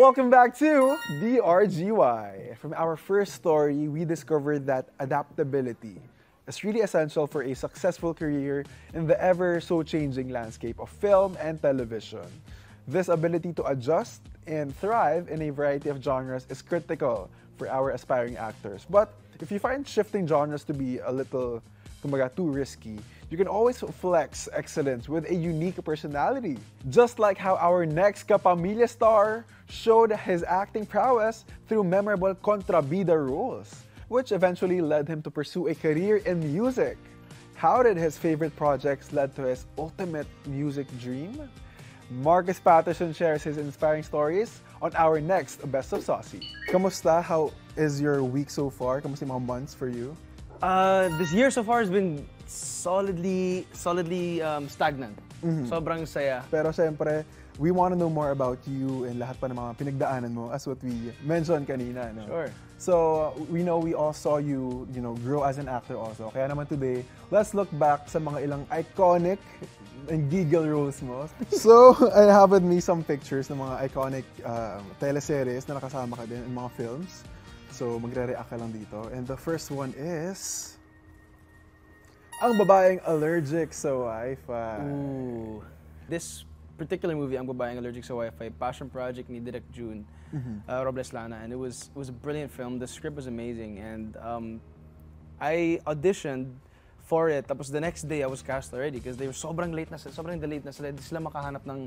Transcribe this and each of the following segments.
Welcome back to DRGY. From our first story, we discovered that adaptability is really essential for a successful career in the ever so changing landscape of film and television. This ability to adjust and thrive in a variety of genres is critical for our aspiring actors. But if you find shifting genres to be a little kumbaga, too risky, you can always flex excellence with a unique personality. Just like how our next Kapamilya star showed his acting prowess through memorable contrabida roles, which eventually led him to pursue a career in music. How did his favorite projects lead to his ultimate music dream? Marcus Patterson shares his inspiring stories on our next Best of Saucy. Kamusta? How is your week so far? Kamusta mga months for you? Uh, this year so far has been solidly, solidly um, stagnant. Sobrang saya. Pero syempre, we want to know more about you and lahat pa ng mga pinagdaanan mo as what we mentioned kanina. No? Sure. So, we know we all saw you, you know, grow as an actor also. Kaya naman today, let's look back sa mga ilang iconic and giggle roles mo. so, I have with me some pictures ng mga iconic uh, teleseries na nakasama ka din in mga films. So, magre-react ka lang dito. And the first one is... Ang babaeng allergic sa Wi-Fi. Ooh. This particular movie, Ang Babaeng Allergic sa Wi-Fi, passion project ni Direk June, uh, Robles Lana, and it was it was a brilliant film. The script was amazing, and um, I auditioned for it. Tapos the next day, I was cast already because they were sobrang late na sila, sobrang late na sila. Hindi sila makahanap ng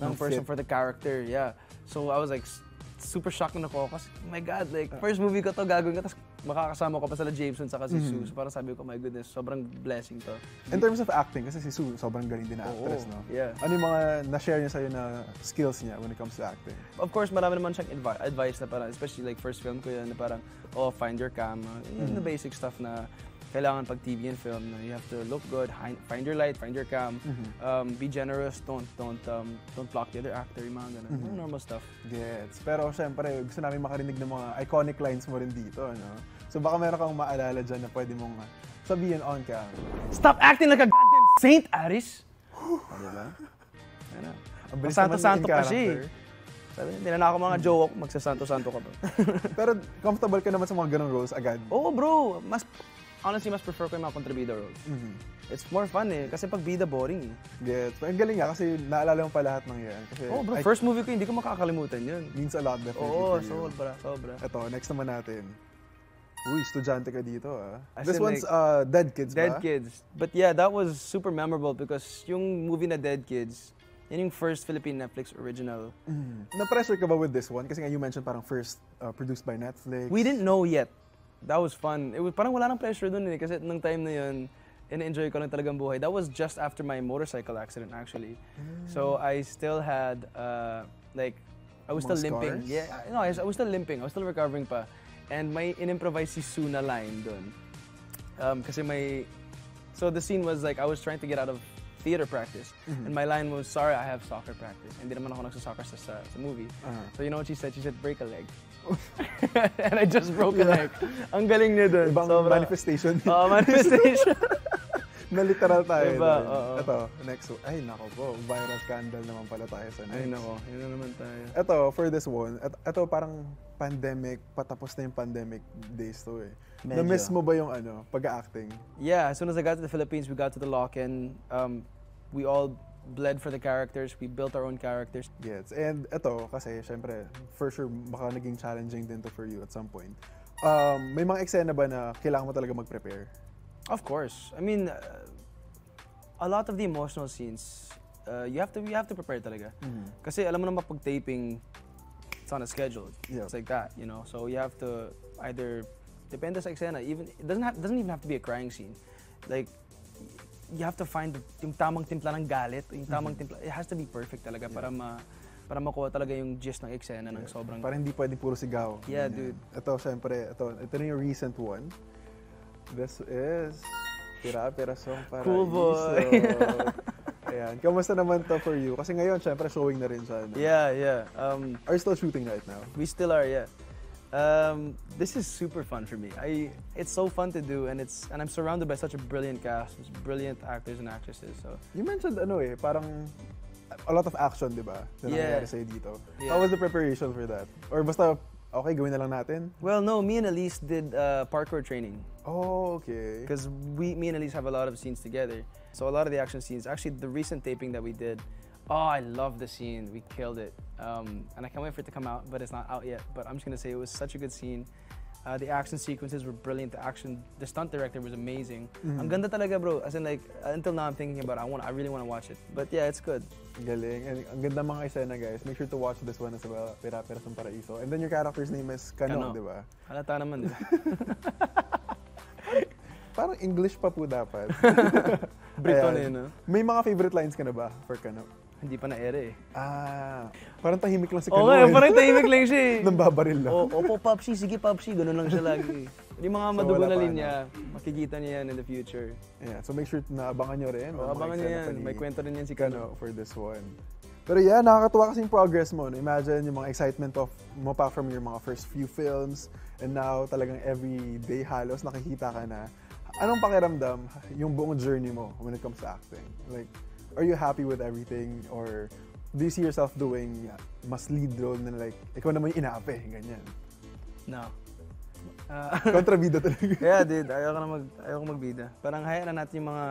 ng person fit. for the character. Yeah. So I was like super shocked na ako kasi oh my god, like first movie ko to gagawin ko tapos makakasama ko pa sila Jameson sa si Sue. So parang sabi ko, my goodness, sobrang blessing to. In terms of acting, kasi si Sue, sobrang galing din na Oo, actress, no? yeah. Ano yung mga na-share niya sa'yo na skills niya when it comes to acting? Of course, marami naman siyang advi- advice na parang, especially like first film ko yun, na parang, oh, find your camera. Yun the basic stuff na kailangan pag TV and film na you have to look good, find your light, find your cam, um, be generous, don't don't um, don't block the other actor, yung mga ganun. Mga normal stuff. Gets. Pero syempre, gusto namin makarinig ng mga iconic lines mo rin dito, no? So baka meron kang maalala dyan na pwede mong uh, sabihin on cam. Stop acting like a goddamn saint, Aris! Oh, diba? Ano? Santo-santo pa siya eh. Sabi, hindi na ako mga joke, magsasanto-santo ka ba? Pero comfortable ka naman sa mga ganong roles agad. Oo, bro. Mas, honestly, mas prefer ko yung mga contributor roles. Mhm. It's more fun eh. Kasi pag bida, boring eh. Gets. Ang galing nga kasi naalala mo pa lahat ng yan. Kasi Oh, bro, I- first movie ko, hindi ko makakalimutan yun. means a lot definitely Oo, sobra, sobra. Ito, next naman natin. Uy, estudyante ka dito ah. As This in, one's like, uh, Dead Kids ba? Dead Kids. But yeah, that was super memorable because yung movie na Dead Kids, yun yung first Philippine Netflix original. Na-pressure ka ba with this one? Kasi nga you mentioned parang first uh, produced by Netflix. We didn't know yet. That was fun. It was parang wala nang pressure dun eh. Kasi nung time na yun, in-enjoy ko lang talagang buhay. That was just after my motorcycle accident actually. So I still had, uh, like, I was Mga still limping. scars? Yeah, I- no, I was, I was still limping. I was still recovering pa. And may in-improvise si Suna line dun. Um, kasi may, so the scene was like, I was trying to get out of theater practice. And my line was, sorry, I have soccer practice. Hindi naman ako nagsasoccer sa, sa, sa movie. Uh-huh. So you know what she said? She said, break a leg. and I just broke a leg. Ang galing niya dun. Ibang Sobra. manifestation. Oo, manifestation. Na literal tayo. Diba? Oo. Ito, next one. Ay, nako po. Viral scandal naman pala tayo sa next. Ay, nako. Yun na naman tayo. Ito, for this one, ito parang pandemic, patapos na yung pandemic days to eh. Medyo. Na-miss mo ba yung ano, pag-acting? Yeah, as soon as I got to the Philippines, we got to the lock-in. Um, we all bled for the characters. We built our own characters. Gets. And ito, kasi syempre, for sure, baka naging challenging din to for you at some point. Um, may mga eksena ba na kailangan mo talaga mag-prepare? Of course. I mean, uh, a lot of the emotional scenes, uh, you have to you have to prepare talaga. Kasi alam mo naman pag taping, it's on a schedule. Yeah. It's like that, you know. So you have to either depende sa eksena. Even it doesn't have doesn't even have to be a crying scene. Like you have to find the, yung tamang timpla ng galit, yung tamang timpla. It has to be perfect talaga para ma para makuha talaga yung gist ng eksena ng sobrang Parang hindi pwedeng puro sigaw. Yeah, Ganyan. dude. Ito, syempre, ito, ito na yung recent one. This is Pira Pira Song Paraiso. Cool boy. Ayan. Kamusta naman to for you? Kasi ngayon, syempre, showing na rin siya. no? Yeah, yeah. Um, Are you still shooting right now? We still are, yeah. Um, this is super fun for me. I it's so fun to do, and it's and I'm surrounded by such a brilliant cast, brilliant actors and actresses. So You mentioned ano eh, parang a lot of action, di ba? Na Yeah. nangyayari sa'yo dito. Yeah. How was the preparation for that? Or basta, okay, gawin na lang natin? Well, no, me and Elise did uh, parkour training Oh, okay. because we, me and Elise have a lot of scenes together. So a lot of the action scenes, actually, the recent taping that we did, oh, I love the scene. We killed it, um, and I can't wait for it to come out, but it's not out yet. But I'm just gonna say it was such a good scene. Uh, the action sequences were brilliant. The action, the stunt director was amazing. Ang ganda talaga, bro. As in, like, until now, I'm thinking about it. I want, I really want to watch it. But yeah, it's good. Galing. And ang ganda mga eksena, guys. Make sure to watch this one as well, Pira sa Paraiso. And then your character's name is Kano, Kano. di ba? Halata naman, di ba? Parang English pa po dapat. Briton eh, no? May mga favorite lines ka na ba for Kano? Hindi pa na-ere eh. Ah, parang tahimik lang si Oo Kano. nga, eh. parang tahimik lang siya eh. Nambabaril lang. O, opo, Popsi, sige, Popsi. Ganun lang siya lagi. Yung mga So, madugo na linya, makikita niya yan in the future. Yeah, so make sure na abangan nyo rin. O, ang mga abangan niya yan. May kwento rin yan si Kano Kano. for this one. Pero yeah, nakakatuwa kasi yung progress mo. No? Imagine yung mga excitement of mo pa from your mga first few films and now talagang every day halos nakikita ka na. Anong pakiramdam yung buong journey mo when it comes to acting? Like, are you happy with everything or do you see yourself doing mas lead role na like, ikaw naman yung inape, ganyan. No. Ah, Kontrabida talaga. yeah, dude. Ayoko na mag, ayoko magbida. Parang hayaan na natin yung mga...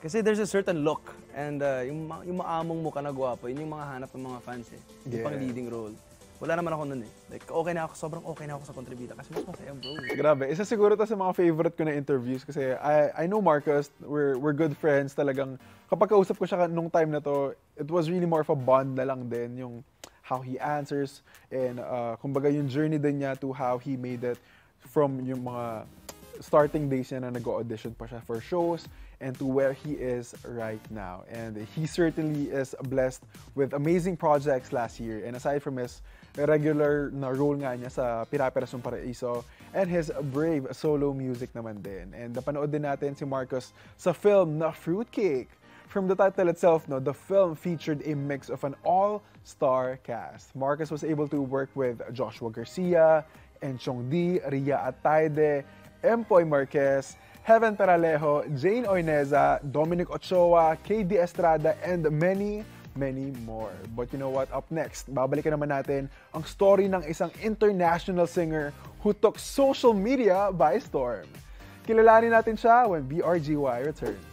Kasi there's a certain look and uh, yung, yung maamong mukha na gwapo, yun yung mga hanap ng mga fans eh. Yung Yeah. pang leading role. Wala naman ako nun eh. Like, okay na ako, sobrang okay na ako sa kontribita kasi mas masaya, bro. Grabe. Isa siguro to sa mga favorite ko na interviews kasi I, I know Marcus, we're, we're good friends talagang. Kapag kausap ko siya nung time na to, it was really more of a bond na lang din yung how he answers and uh, kumbaga yung journey din niya to how he made it from yung mga starting days niya na nag-audition pa siya for shows and to where he is right now. And he certainly is blessed with amazing projects last year. And aside from his regular na role nga niya sa Piraperasong Paraiso and his brave solo music naman din. And napanood din natin si Marcos sa film na Fruitcake. From the title itself, no, the film featured a mix of an all-star cast. Marcus was able to work with Joshua Garcia, Enchong D, Ria Ataide, Empoy Marquez, Heaven Peralejo, Jane Oineza, Dominic Ochoa, KD Estrada, and many, many more. But you know what? Up next, babalikan naman natin ang story ng isang international singer who took social media by storm. Kilalanin natin siya when BRGY returns.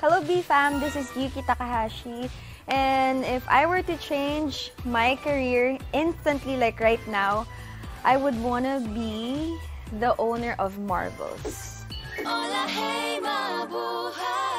Hello B-Fam, this is Yuki Takahashi. And if I were to change my career instantly, like right now, I would want to be the owner of mabuhay.